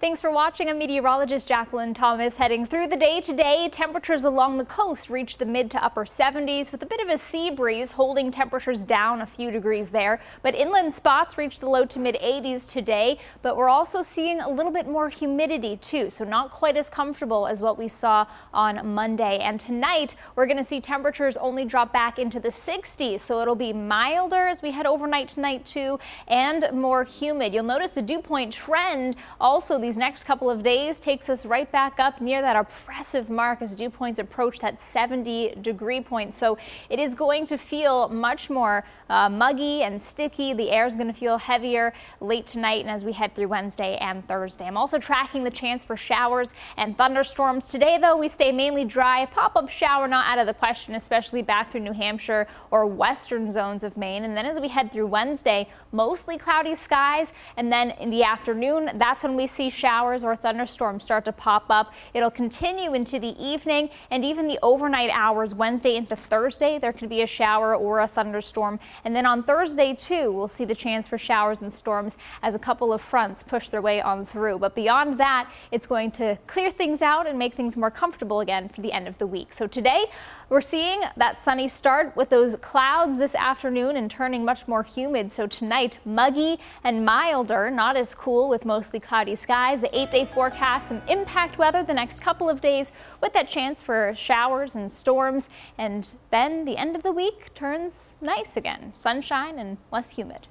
Thanks for watching. I'm meteorologist Jacqueline Thomas heading through the day today. Temperatures along the coast reach the mid to upper 70s with a bit of a sea breeze holding temperatures down a few degrees there. But inland spots reach the low to mid 80s today. But we're also seeing a little bit more humidity too, so not quite as comfortable as what we saw on Monday. And tonight we're going to see temperatures only drop back into the 60s, so it'll be milder as we head overnight tonight too and more humid. You'll notice the dew point trend also these next couple of days takes us right back up near that oppressive mark as dew points approach that 70 degree point. So it is going to feel much more uh, muggy and sticky. The air is going to feel heavier late tonight and as we head through Wednesday and Thursday. I'm also tracking the chance for showers and thunderstorms. Today, though, we stay mainly dry. Pop-up shower not out of the question, especially back through New Hampshire or western zones of Maine. And then as we head through Wednesday, mostly cloudy skies. And then in the afternoon, that's when we see showers or thunderstorms start to pop up. It'll continue into the evening and even the overnight hours Wednesday into Thursday. There could be a shower or a thunderstorm. And then on Thursday, too, we'll see the chance for showers and storms as a couple of fronts push their way on through. But beyond that, it's going to clear things out and make things more comfortable again for the end of the week. So today, we're seeing that sunny start with those clouds this afternoon and turning much more humid. So tonight, muggy and milder, not as cool with mostly cloudy skies The eight day forecast some impact weather the next couple of days with that chance for showers and storms. And then the end of the week turns nice again, sunshine and less humid.